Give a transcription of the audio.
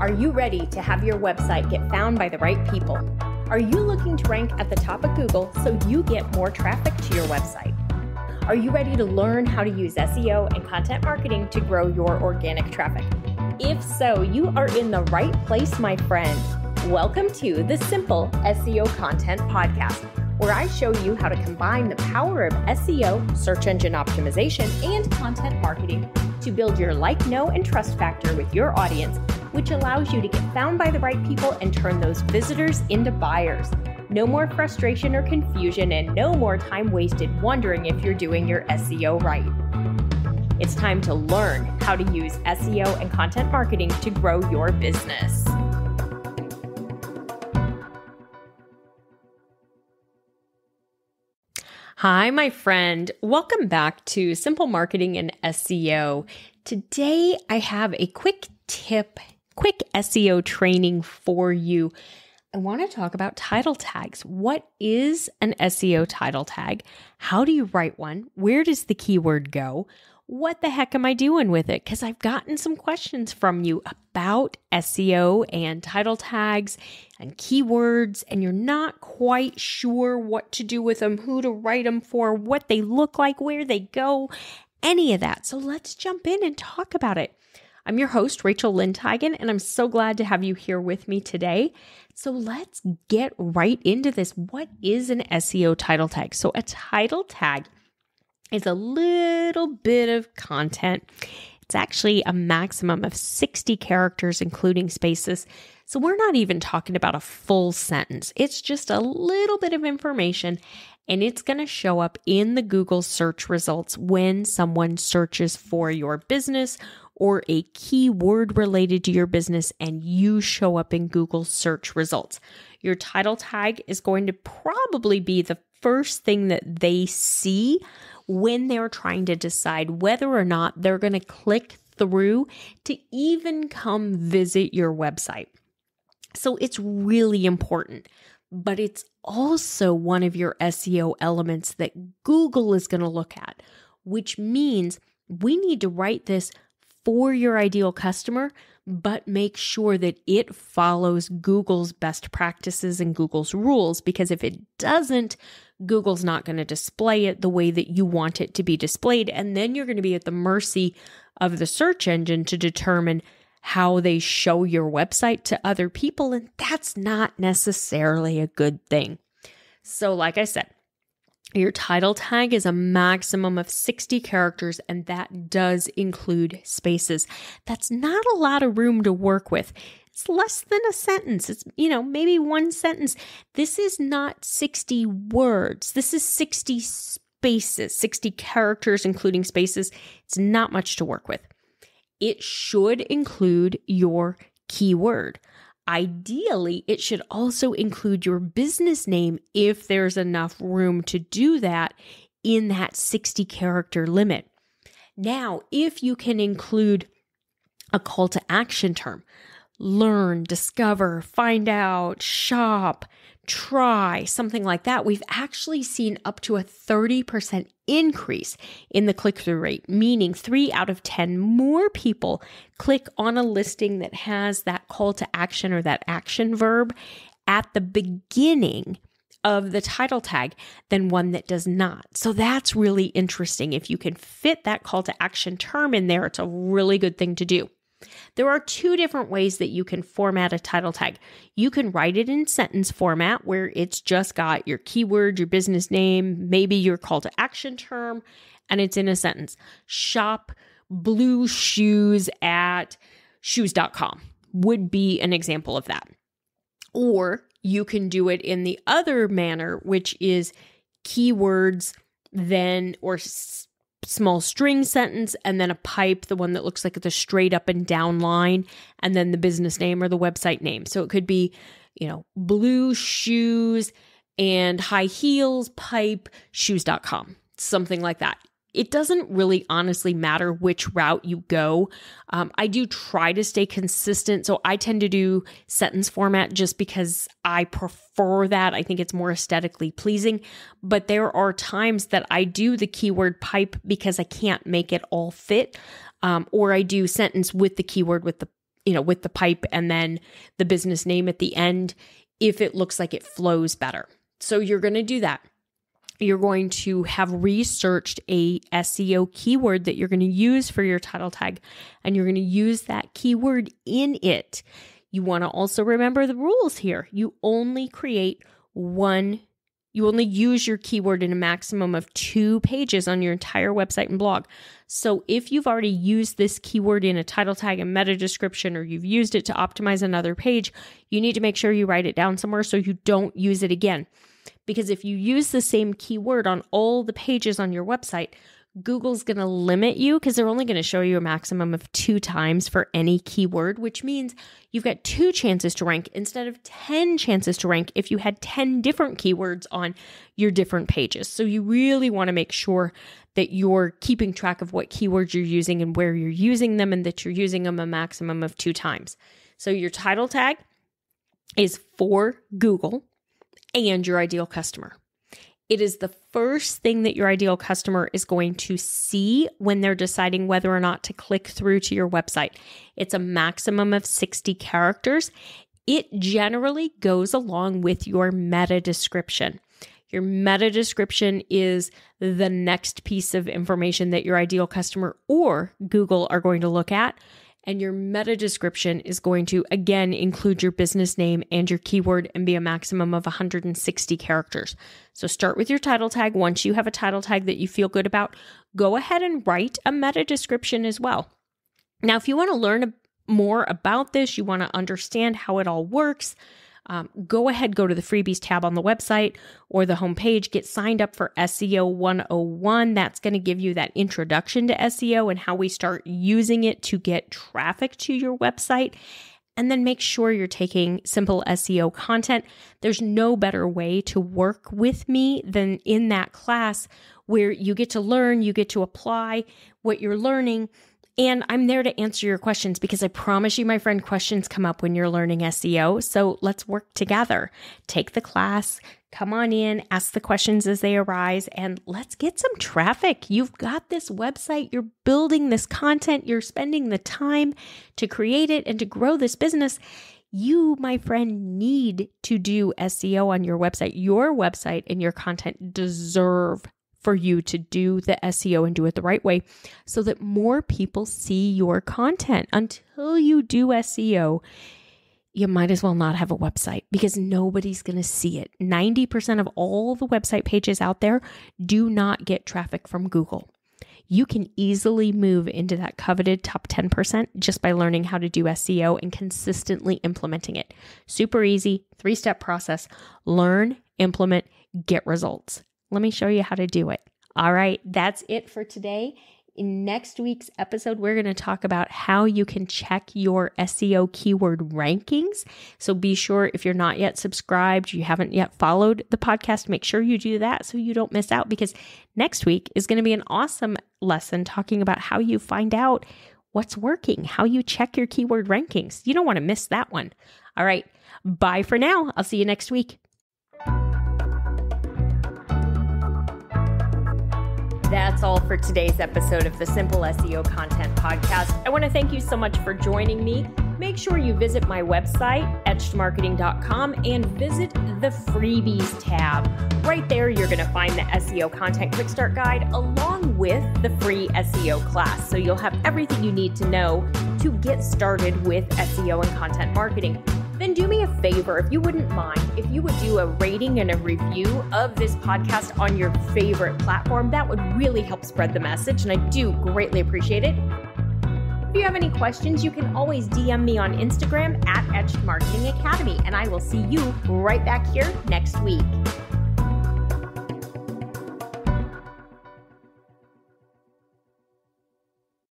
Are you ready to have your website get found by the right people? Are you looking to rank at the top of Google so you get more traffic to your website? Are you ready to learn how to use SEO and content marketing to grow your organic traffic? If so, you are in the right place, my friend. Welcome to the Simple SEO Content Podcast where I show you how to combine the power of SEO, search engine optimization, and content marketing to build your like, know, and trust factor with your audience, which allows you to get found by the right people and turn those visitors into buyers. No more frustration or confusion, and no more time wasted wondering if you're doing your SEO right. It's time to learn how to use SEO and content marketing to grow your business. Hi, my friend. Welcome back to Simple Marketing and SEO. Today, I have a quick tip, quick SEO training for you. I want to talk about title tags. What is an SEO title tag? How do you write one? Where does the keyword go? what the heck am I doing with it? Because I've gotten some questions from you about SEO and title tags and keywords, and you're not quite sure what to do with them, who to write them for, what they look like, where they go, any of that. So let's jump in and talk about it. I'm your host, Rachel Lindhagen, and I'm so glad to have you here with me today. So let's get right into this. What is an SEO title tag? So, a title tag is a little bit of content. It's actually a maximum of 60 characters, including spaces. So we're not even talking about a full sentence. It's just a little bit of information, and it's going to show up in the Google search results when someone searches for your business or a keyword related to your business and you show up in Google search results. Your title tag is going to probably be the first thing that they see when they're trying to decide whether or not they're going to click through to even come visit your website. So it's really important, but it's also one of your SEO elements that Google is going to look at, which means we need to write this for your ideal customer, but make sure that it follows Google's best practices and Google's rules. Because if it doesn't, Google's not going to display it the way that you want it to be displayed. And then you're going to be at the mercy of the search engine to determine how they show your website to other people. And that's not necessarily a good thing. So, like I said, your title tag is a maximum of 60 characters, and that does include spaces. That's not a lot of room to work with. It's less than a sentence. It's, you know, maybe one sentence. This is not 60 words. This is 60 spaces, 60 characters, including spaces. It's not much to work with. It should include your keyword. Ideally, it should also include your business name if there's enough room to do that in that 60 character limit. Now, if you can include a call to action term, learn, discover, find out, shop, try, something like that, we've actually seen up to a 30% increase in the click through rate, meaning three out of 10 more people click on a listing that has that call to action or that action verb at the beginning of the title tag than one that does not. So that's really interesting. If you can fit that call to action term in there, it's a really good thing to do. There are two different ways that you can format a title tag. You can write it in sentence format where it's just got your keyword, your business name, maybe your call to action term, and it's in a sentence. Shop blue shoes at shoes.com would be an example of that. Or you can do it in the other manner, which is keywords, then, or small string sentence and then a pipe, the one that looks like the straight up and down line, and then the business name or the website name. So it could be, you know, blue shoes and high heels pipe shoes.com, something like that it doesn't really honestly matter which route you go. Um, I do try to stay consistent. So I tend to do sentence format just because I prefer that. I think it's more aesthetically pleasing. But there are times that I do the keyword pipe because I can't make it all fit. Um, or I do sentence with the keyword with the you know, with the pipe and then the business name at the end if it looks like it flows better. So you're going to do that. You're going to have researched a SEO keyword that you're going to use for your title tag, and you're going to use that keyword in it. You want to also remember the rules here. You only create one you only use your keyword in a maximum of two pages on your entire website and blog. So if you've already used this keyword in a title tag and meta description, or you've used it to optimize another page, you need to make sure you write it down somewhere so you don't use it again. Because if you use the same keyword on all the pages on your website, Google's going to limit you because they're only going to show you a maximum of two times for any keyword, which means you've got two chances to rank instead of 10 chances to rank if you had 10 different keywords on your different pages. So you really want to make sure that you're keeping track of what keywords you're using and where you're using them and that you're using them a maximum of two times. So your title tag is for Google and your ideal customer. It is the first thing that your ideal customer is going to see when they're deciding whether or not to click through to your website. It's a maximum of 60 characters. It generally goes along with your meta description. Your meta description is the next piece of information that your ideal customer or Google are going to look at and your meta description is going to again include your business name and your keyword and be a maximum of 160 characters. So start with your title tag. Once you have a title tag that you feel good about, go ahead and write a meta description as well. Now, if you want to learn more about this, you want to understand how it all works, um, go ahead, go to the freebies tab on the website or the homepage, get signed up for SEO 101. That's going to give you that introduction to SEO and how we start using it to get traffic to your website. And then make sure you're taking simple SEO content. There's no better way to work with me than in that class where you get to learn, you get to apply what you're learning and I'm there to answer your questions because I promise you, my friend, questions come up when you're learning SEO. So let's work together. Take the class, come on in, ask the questions as they arise, and let's get some traffic. You've got this website, you're building this content, you're spending the time to create it and to grow this business. You, my friend, need to do SEO on your website. Your website and your content deserve for you to do the SEO and do it the right way so that more people see your content. Until you do SEO, you might as well not have a website because nobody's going to see it. 90% of all the website pages out there do not get traffic from Google. You can easily move into that coveted top 10% just by learning how to do SEO and consistently implementing it. Super easy, three step process learn, implement, get results. Let me show you how to do it. All right, that's it for today. In next week's episode, we're going to talk about how you can check your SEO keyword rankings. So be sure if you're not yet subscribed, you haven't yet followed the podcast, make sure you do that so you don't miss out because next week is going to be an awesome lesson talking about how you find out what's working, how you check your keyword rankings. You don't want to miss that one. All right, bye for now. I'll see you next week. That's all for today's episode of the Simple SEO Content Podcast. I want to thank you so much for joining me. Make sure you visit my website, etchedmarketing.com, and visit the freebies tab. Right there, you're going to find the SEO Content Quick Start Guide along with the free SEO class. So you'll have everything you need to know to get started with SEO and content marketing then do me a favor, if you wouldn't mind, if you would do a rating and a review of this podcast on your favorite platform, that would really help spread the message, and I do greatly appreciate it. If you have any questions, you can always DM me on Instagram at Etched Marketing Academy, and I will see you right back here next week.